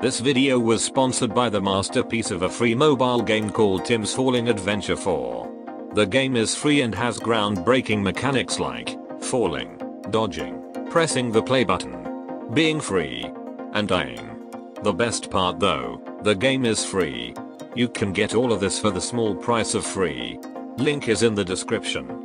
This video was sponsored by the masterpiece of a free mobile game called Tim's Falling Adventure 4. The game is free and has groundbreaking mechanics like falling, dodging, pressing the play button, being free, and dying. The best part though, the game is free. You can get all of this for the small price of free. Link is in the description.